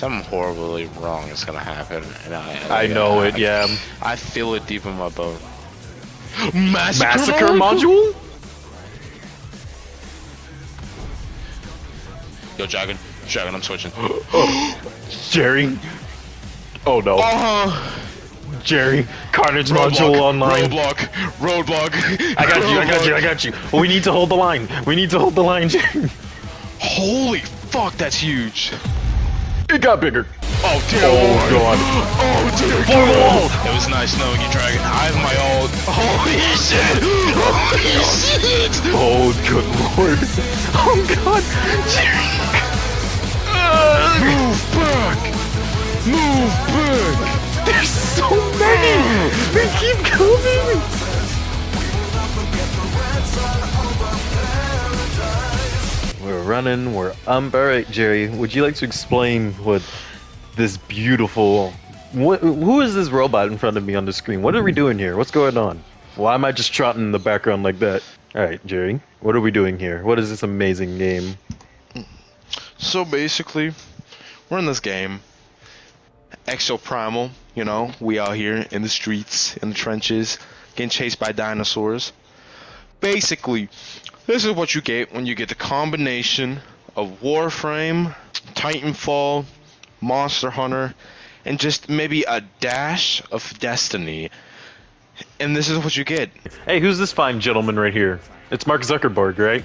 Something horribly wrong is gonna happen, and I I know it, yeah. I feel it deep in my bone. Massacre, Massacre module? module? Yo, Dragon, Dragon, I'm switching. Jerry. Oh no. Oh, Jerry. Carnage roadblock, module online. roadblock, roadblock. I got you, I got you, I got you. We need to hold the line. We need to hold the line, Jerry. Holy fuck, that's huge. It got bigger. Oh dear Oh lord. god. Oh dear god. It was nice knowing you, Dragon. I have my ult. Holy shit. Holy shit. Oh good lord. Oh god. Move back. Move back. There's so many. They keep coming. Running, we're um alright Jerry, would you like to explain what this beautiful who is this robot in front of me on the screen? What are we doing here? What's going on? Why am I just trotting in the background like that? Alright, Jerry, what are we doing here? What is this amazing game? So basically, we're in this game. Exoprimal, you know, we out here in the streets, in the trenches, getting chased by dinosaurs. Basically, this is what you get when you get the combination of Warframe, Titanfall, Monster Hunter, and just maybe a dash of Destiny. And this is what you get. Hey, who's this fine gentleman right here? It's Mark Zuckerberg, right?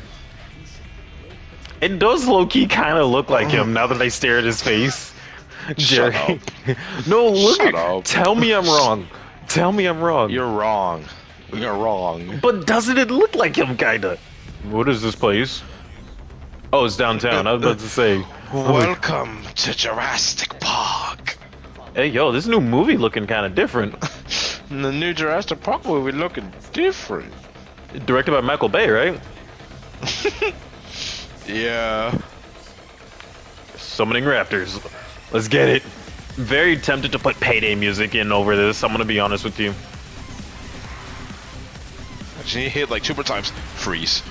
It does low-key kind of look like him now that I stare at his face. Jerry. no, look Shut at up. Tell me I'm wrong. Tell me I'm wrong. You're wrong. You're wrong. But doesn't it look like him, kinda? What is this place? Oh, it's downtown. I was about to say. Welcome to Jurassic Park. Hey, yo, this new movie looking kind of different. The new Jurassic Park movie looking different. Directed by Michael Bay, right? Yeah. Summoning raptors. Let's get it. Very tempted to put payday music in over this. I'm gonna be honest with you. Actually, hit like two more times. Freeze.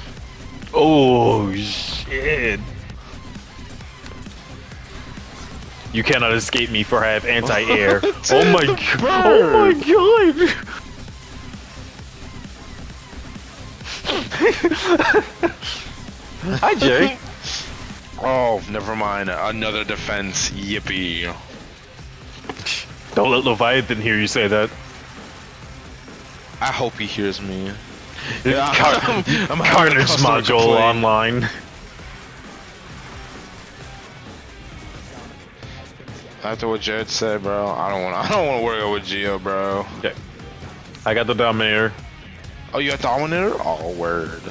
Oh shit. You cannot escape me for I have anti-air. oh my god. Oh my god. Hi Jay. Oh, never mind. Another defense. Yippee. Don't let Leviathan hear you say that. I hope he hears me. Car- I'm a Carnage module online. After what Jared said, bro, I don't want. I don't want to work with Geo, bro. Okay. I got the Dominator. Oh, you got Dominator? Oh, word.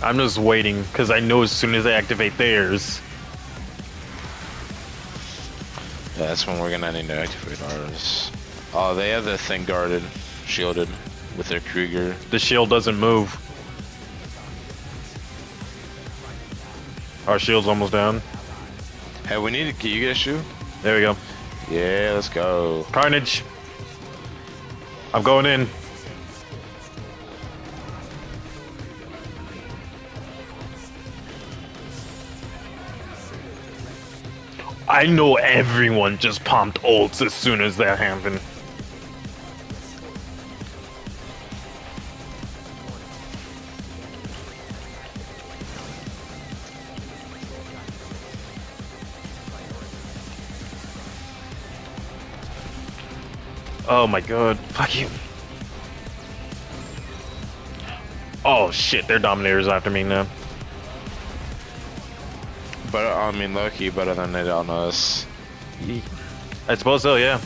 I'm just waiting because I know as soon as I activate theirs. Yeah, that's when we're gonna need to activate ours. Oh, they have the thing guarded, shielded, with their Krieger. The shield doesn't move. Our shield's almost down. Hey, we need to. Can you get a shoe? There we go. Yeah, let's go. Carnage. I'm going in. I know everyone just pumped ults as soon as that happened. Oh my god. Fuck you. Oh shit, their dominators after me now. But I mean, Loki better than it on us. I suppose so, yeah.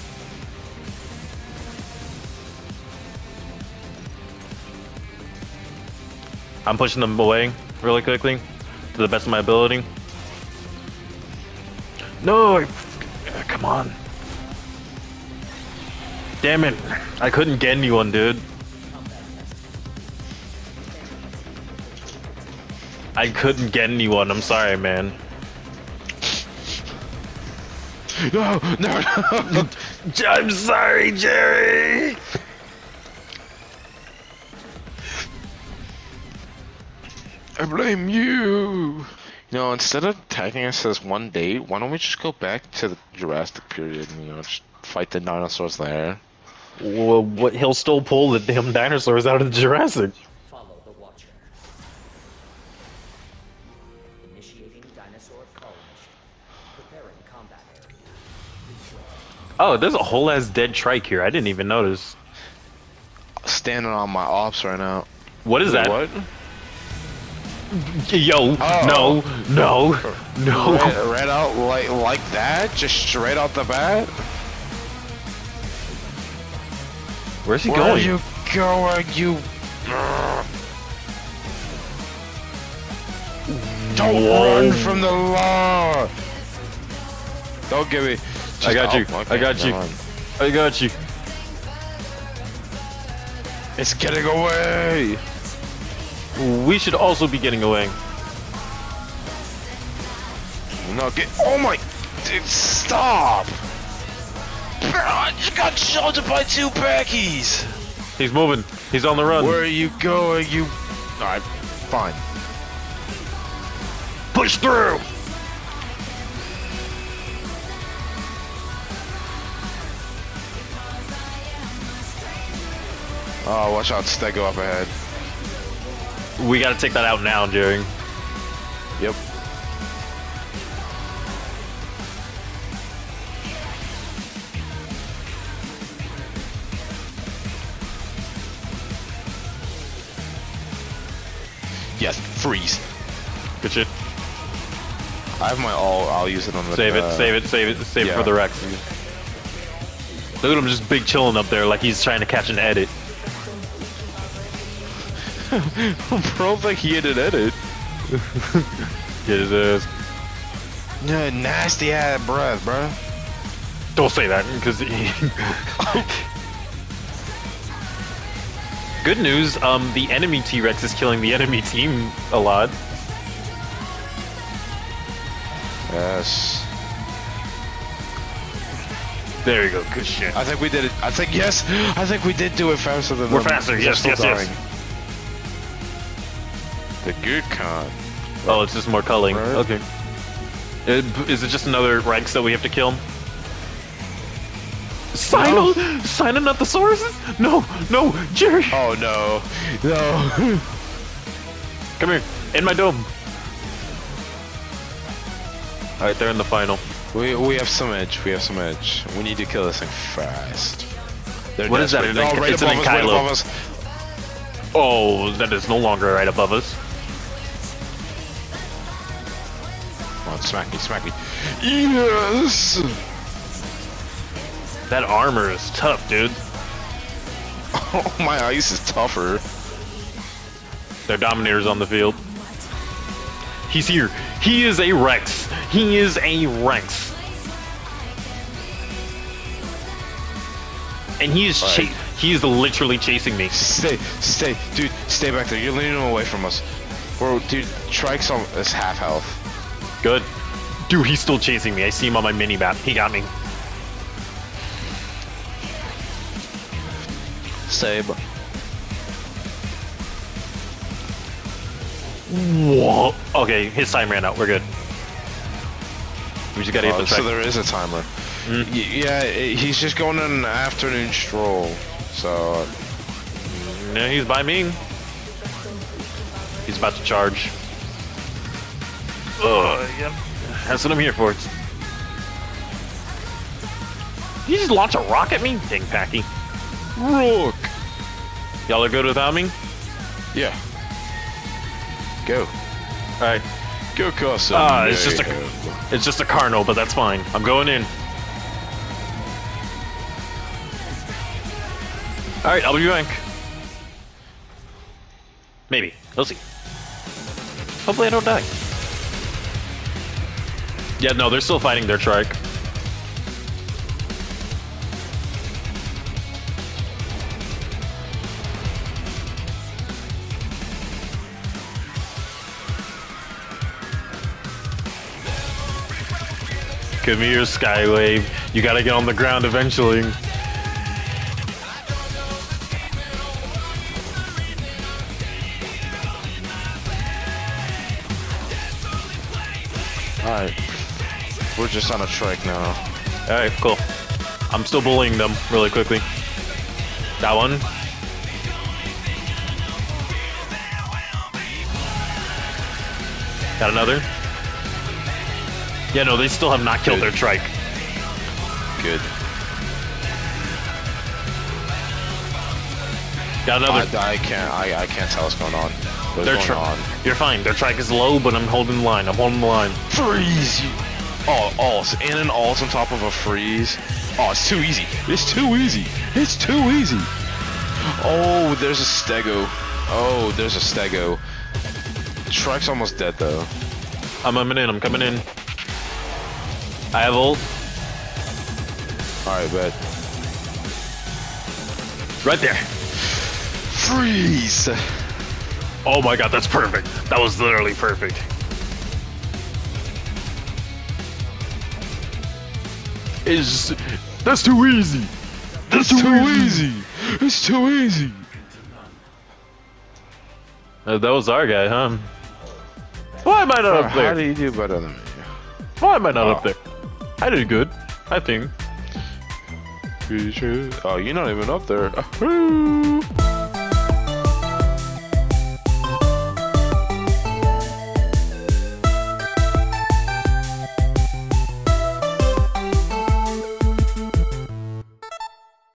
I'm pushing them away really quickly to the best of my ability. No, I- come on. Damn it. I couldn't get anyone, dude. I couldn't get anyone. I'm sorry, man. No, no, no. I'm sorry, Jerry. I blame you. You know, instead of tagging us as one date, why don't we just go back to the Jurassic period and, you know, just fight the dinosaurs there? Well, what? He'll still pull the damn dinosaurs out of the Jurassic. Follow the Watcher. Initiating dinosaur call mission. Preparing combat area. Oh, there's a whole ass dead trike here. I didn't even notice. Standing on my ops right now. What is that? What? Yo, Oh. no, no, no. Right, right out like like that? Just straight out the bat? Where's he Where going? are you going, you... Don't Whoa. run from the law! Don't give me... I got you. Oh, I got you. I got you. It's getting away! We should also be getting away. No, get... Oh my... Dude, stop! I just got shot by two packies! He's moving. He's on the run. Where are you going, you... Alright, fine. Push through. Oh, watch out, Stego up ahead. We gotta take that out now, Jerry. Yes, freeze. Good shit. I have my all. I'll use it on the. Save it, uh, save it, save it, save it for the Rex. Look at him just big chilling up there like he's trying to catch an edit. Bro, like he had an edit. Get his ass. Yeah, nasty ass breath, bro. Don't say that, because. Good news, um, the enemy T-Rex is killing the enemy team a lot. Yes. There you go, good shit. I think we did it. I think yes. I think we did do it faster than We're them. faster, They're yes, still yes, yes. The good con. Oh, it's just more culling. Right. Okay. Is it just another ranks that we have to kill? Sino, Sinonotherauruses? No, no, Jerry, Oh no, no. come here, in my dome. All right, they're in the final. we we have some edge. We have some edge. We need to kill this thing fast. They're What is that, desperate. an Oh, Enk- right it's an above us, right above us. Oh, that is no longer right above us. Come on, smack me, smack me. Yes. That armor is tough, dude. Oh, my ice is tougher. They're dominators on the field. He's here. He is a Rex. He is a Rex. And he is Right. he is literally chasing me. Stay, stay, dude. Stay back there. You're leading him away from us. Bro, dude, Trike's on is half health. Good. Dude, he's still chasing me. I see him on my mini map. He got me. Save. Whoa. Okay, his time ran out. We're good. We just gotta get Oh, the so there is a timer. Mm. Y- yeah, i- he's just going on an afternoon stroll. So No, he's by me. He's about to charge. Ugh, yep. That's what I'm here for. Did you just launch a rock at me? Dang Packy. Rook. Y'all are good with me? Yeah. Go. Alright. Go, Casa. Ah, it's just a it's just a Carno, but that's fine. I'm going in. Alright, I'll be back. Maybe. We'll see. Hopefully I don't die. Yeah, no, they're still fighting their trike. Come here, Skywave. You gotta get on the ground eventually. Alright. We're just on a trike now. Alright, cool. I'm still bullying them really quickly. That one. Got another. Yeah, no, they still have not killed Good. their trike. Good. Got another. I can't I, I can't tell what's going on. What's They're going on? You're fine. Their trike is low, but I'm holding the line. I'm holding the line. Freeze! You. Oh, alt. And an alt on top of a freeze. Oh, it's too easy. It's too easy. It's too easy. Oh, there's a stego. Oh, there's a stego. Trike's almost dead though. I'm coming in. I'm coming in. I have ult. Alright, bet. Right there. Freeze! Oh my god, that's perfect. That was literally perfect. Is that's too easy. That's too easy. It's too easy. Uh, that was our guy, huh? Why am I not up there? How do you do better than me? Why am I not up Oh. there? I did good. I think. Oh, you're not even up there.